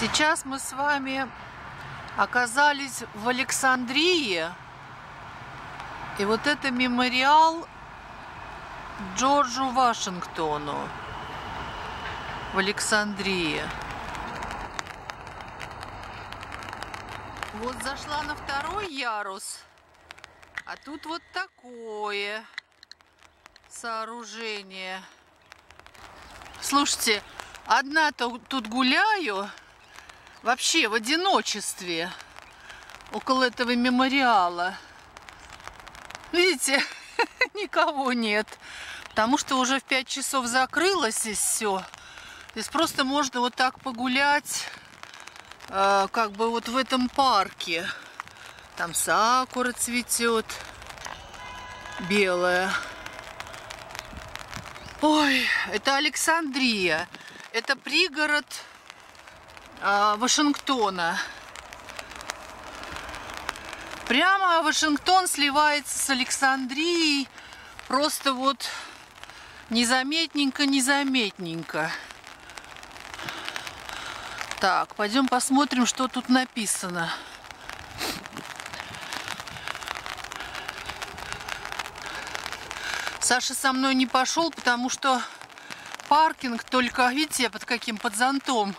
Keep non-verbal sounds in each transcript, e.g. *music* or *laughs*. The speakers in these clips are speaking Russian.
Сейчас мы с вами оказались в Александрии. И вот это мемориал Джорджу Вашингтону в Александрии. Вот зашла на второй ярус, а тут вот такое сооружение. Слушайте, одна тут гуляю, вообще в одиночестве, около этого мемориала. Видите, *laughs* никого нет, потому что уже в 5 часов закрылось здесь все. Здесь просто можно вот так погулять, э, как бы вот в этом парке. Там сакура цветет, белая. Ой, это Александрия. Это пригород Вашингтона. Прямо Вашингтон сливается с Александрией. Просто вот незаметненько-незаметненько. Так, пойдем посмотрим, что тут написано. Саша со мной не пошел, потому что паркинг только, видите, под каким, под зонтом.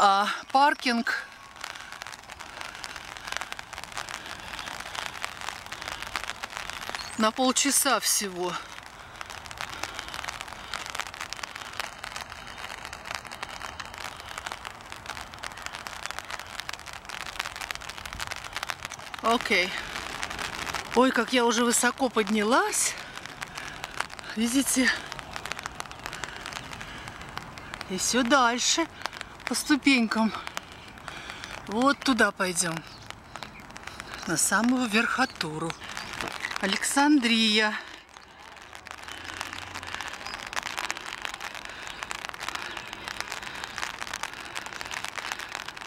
А, паркинг на полчаса всего. Окей. Ой, как я уже высоко поднялась. Видите? И все дальше по ступенькам. Вот туда пойдем. На самую верхотуру. Александрия.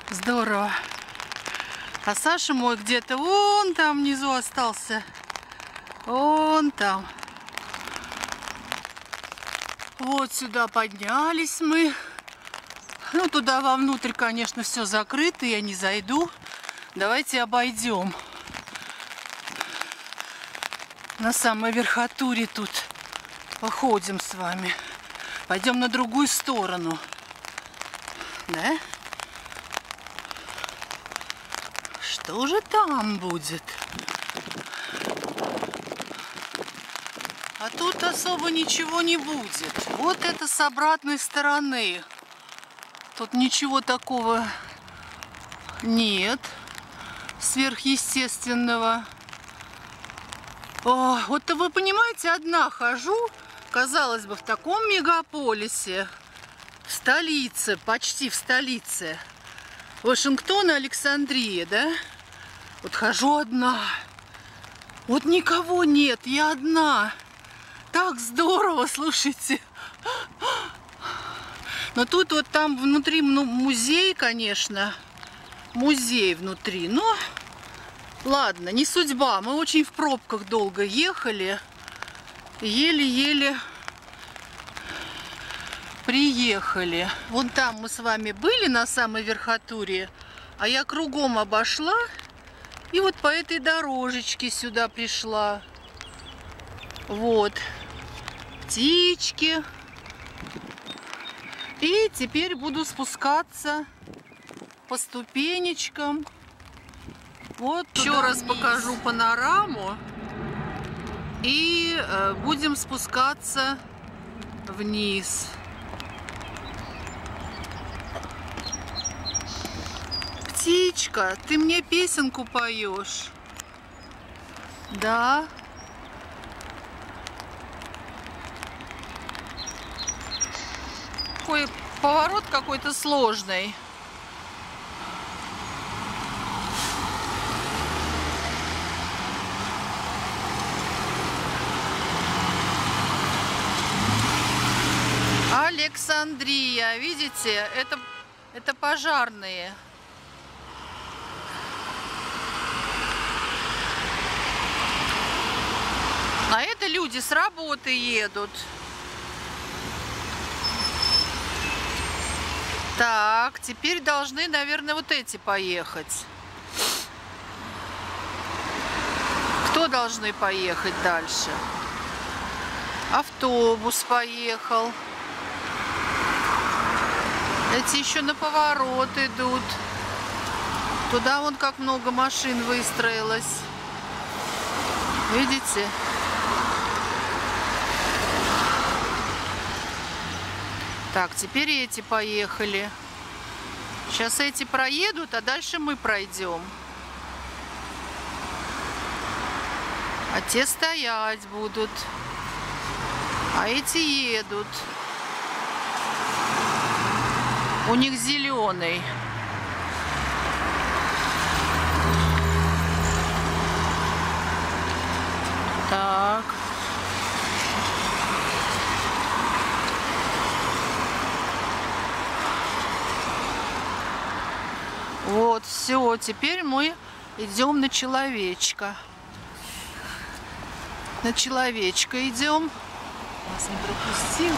Здорово. А Саша мой где-то вон там внизу остался. Вон там. Вот сюда поднялись мы. Ну, туда вовнутрь, конечно, все закрыто, я не зайду. Давайте обойдем. На самой верхотуре тут походим с вами. Пойдем на другую сторону. Да? Что же там будет? А тут особо ничего не будет. Вот это с обратной стороны. Тут ничего такого нет сверхъестественного. О, вот вы понимаете, одна хожу, казалось бы, в таком мегаполисе, в столице, почти в столице. Вашингтон и Александрия, да? Вот хожу одна. Вот никого нет, я одна. Так здорово, слушайте. Но тут вот там внутри ну, музей, конечно. Музей внутри. Но ладно, не судьба. Мы очень в пробках долго ехали. Еле-еле приехали. Вон там мы с вами были на самой верхотуре. А я кругом обошла. И вот по этой дорожечке сюда пришла. Вот птички. И теперь буду спускаться по ступенечкам. Вот еще раз вниз. покажу панораму. И э, будем спускаться вниз. Птичка, ты мне песенку поешь? Да. такой поворот какой-то сложный. Александрия, видите, это, это пожарные. А это люди с работы едут. Так, теперь должны, наверное, вот эти поехать. Кто должны поехать дальше? Автобус поехал. Эти еще на поворот идут. Туда вон как много машин выстроилось. Видите? Так, теперь эти поехали. Сейчас эти проедут, а дальше мы пройдем. А те стоять будут. А эти едут. У них зеленый. Так. Вот, теперь мы идем на человечка. На человечка идем. Нас не пропустила.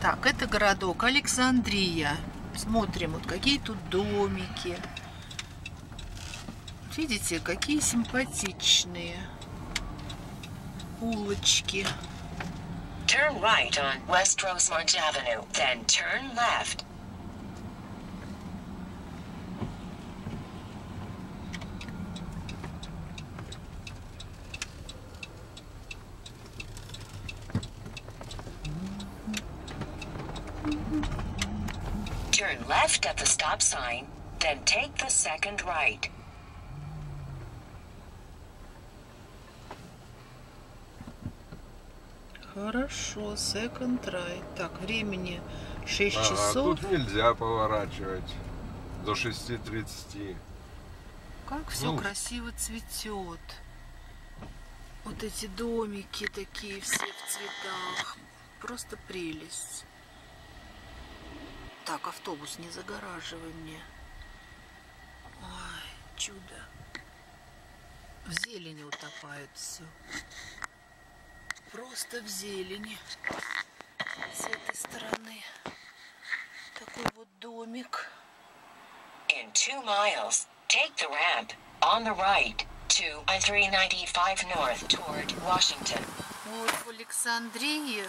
Так, это городок Александрия. Смотрим, вот какие тут домики. Видите, какие симпатичные улочки. Turn right on West Rosemont Avenue, then turn left. Turn left at the stop sign, then take the second right. Хорошо, second right. Так, времени 6 Ага, часов. тут нельзя поворачивать до 6.30. Как все Ну. красиво цветет. Вот эти домики такие все в цветах. Просто прелесть. Так, автобус, не загораживай мне. Ой, чудо. В зелени утопает все. Просто в зелени. С этой стороны. Такой вот домик. In two miles, take the ramp on the right to I-395 North toward Washington. Вот в Александрии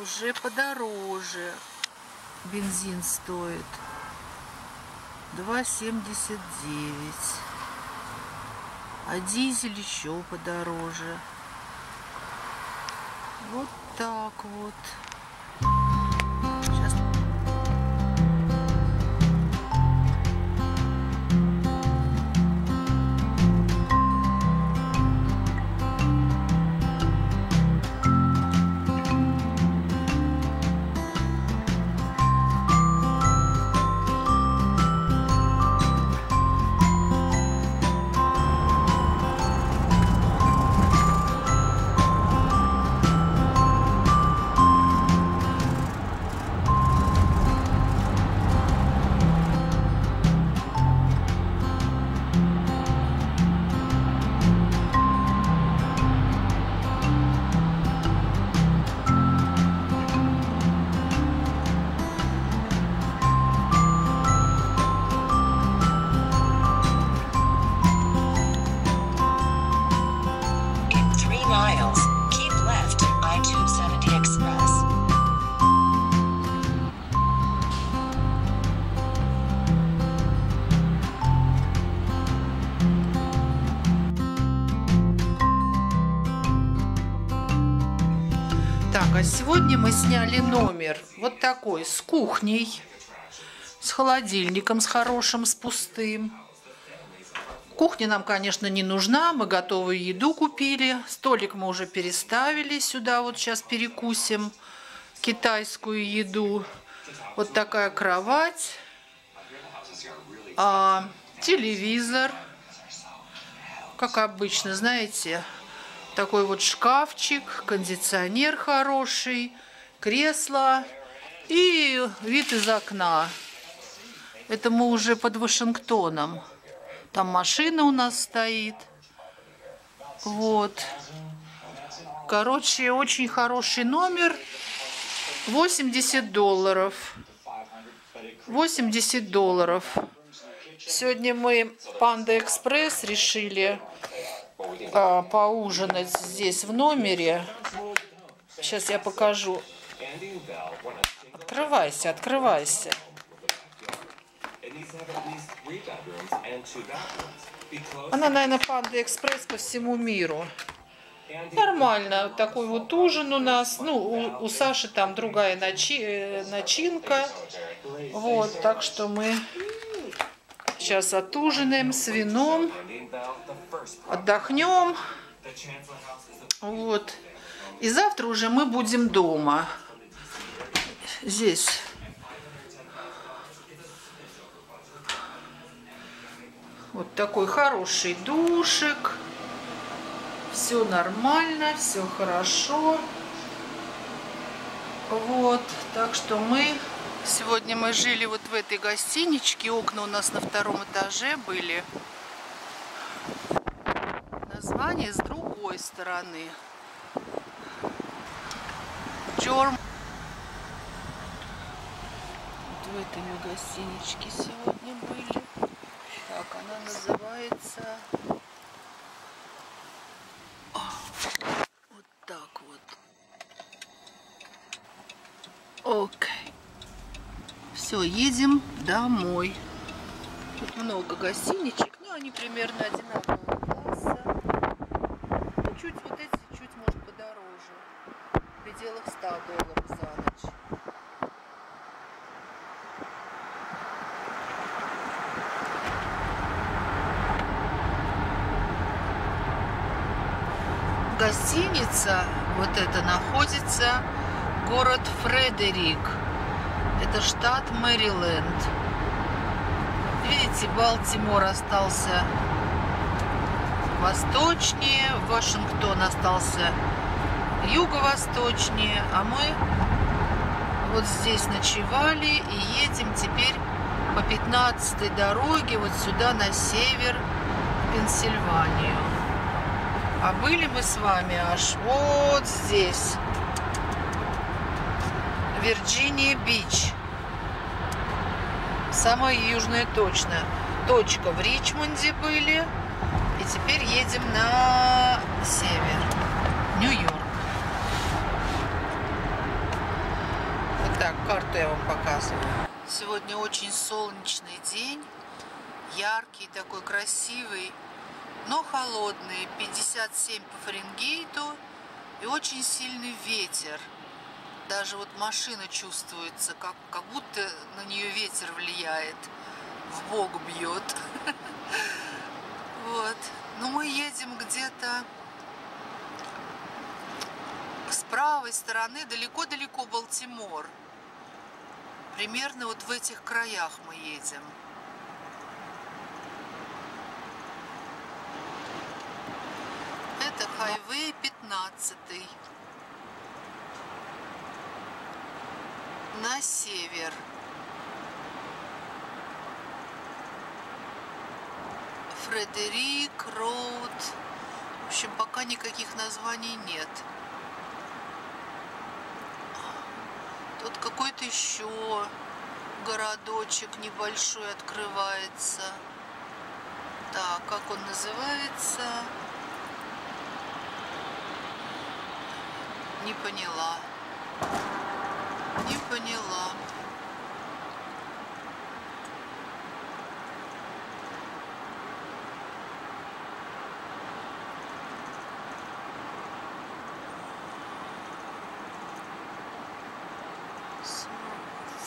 уже подороже бензин стоит. 2,79. А дизель еще подороже. Вот так вот. Так, а сегодня мы сняли номер вот такой, с кухней, с холодильником, с хорошим, с пустым. Кухня нам, конечно, не нужна, мы готовую еду купили. Столик мы уже переставили сюда, вот сейчас перекусим китайскую еду. Вот такая кровать, а, телевизор, как обычно, знаете, такой вот шкафчик, кондиционер хороший, кресло и вид из окна. Это мы уже под Вашингтоном. Там машина у нас стоит. Вот. Короче, очень хороший номер. 80 долларов. 80 долларов. Сегодня мы Панда Экспресс решили а, поужинать здесь в номере. Сейчас я покажу. Открывайся, открывайся. Она, наверное, Панда Экспресс по всему миру. Нормально. Такой вот ужин у нас. Ну, у, у Саши там другая начи, э, начинка. Вот, так что мы сейчас отужинаем с вином, отдохнем. Вот. И завтра уже мы будем дома. Здесь. Вот такой хороший душик. Все нормально, все хорошо. Вот, так что мы... Сегодня мы жили вот в этой гостиничке. Окна у нас на втором этаже были. Название с другой стороны. Джорм. Вот в этой мы гостиничке сегодня были. Так, она называется... Вот так вот. Окей. Все, едем домой. Тут много гостиничек, они примерно одинакового класса. Ну, чуть вот эти чуть, может, подороже. В пределах 100 долларов за ночь. Гостиница вот эта находится город Фредерик. Это штат Мэриленд. Видите, Балтимор остался восточнее, Вашингтон остался юго-восточнее, а мы вот здесь ночевали и едем теперь по 15 дороге вот сюда на север, в Пенсильванию. А были мы с вами аж вот здесь. Вирджиния Бич. Самая южная точно. Точка в Ричмонде были. И теперь едем на север. Нью-Йорк. Вот так, карту я вам показываю. Сегодня очень солнечный день. Яркий, такой красивый но холодные, 57 по Фаренгейту и очень сильный ветер. Даже вот машина чувствуется, как, как будто на нее ветер влияет, в бок бьет. *laughs* Вот. Но мы едем где-то с правой стороны, далеко-далеко Балтимор. Примерно вот в этих краях мы едем. Это хайвей 15 на север. Фредерик, Роуд. В общем, пока никаких названий нет. Тут какой-то еще городочек небольшой открывается. Так, как он называется? Не поняла. Не поняла.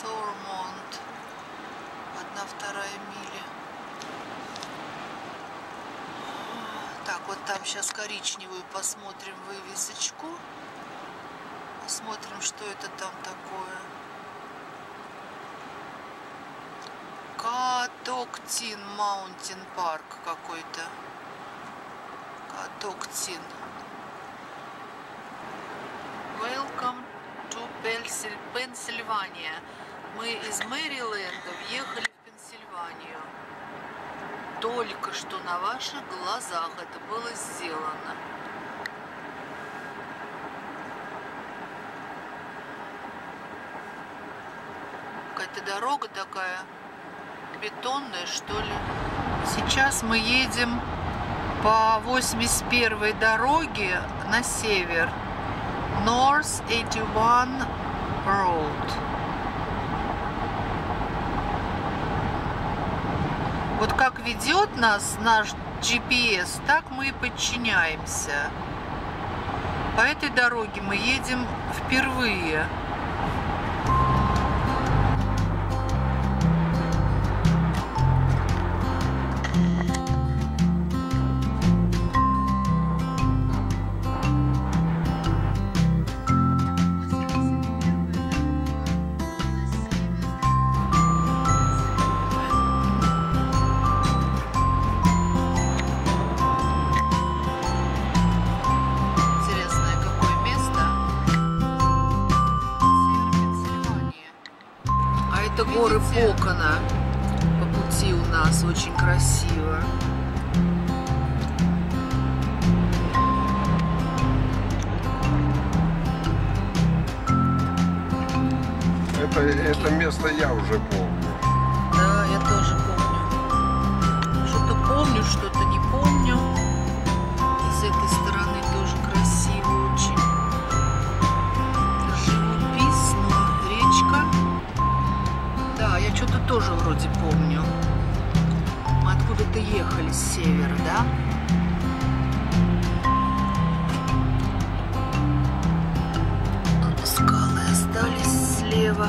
Thormont. Одна вторая миля. Так, вот там сейчас коричневую посмотрим вывесочку. Посмотрим, что это там такое. Катоктин Маунтин Парк какой-то. Катоктин. Welcome to Pennsylvania. Мы из Мэриленда въехали в Пенсильванию. Только что на ваших глазах это было сделано. Какая-то дорога такая бетонная, что ли. Сейчас мы едем по 81 дороге на север. North 81 Road. Вот как ведет нас наш GPS, так мы и подчиняемся. По этой дороге мы едем впервые. Это горы? Покона по пути у нас очень красиво. Это, это место я уже помню. Да, я тоже помню. Что-то помню, что-то что-то тоже вроде помню. Мы откуда-то ехали с севера, да? Скалы остались слева.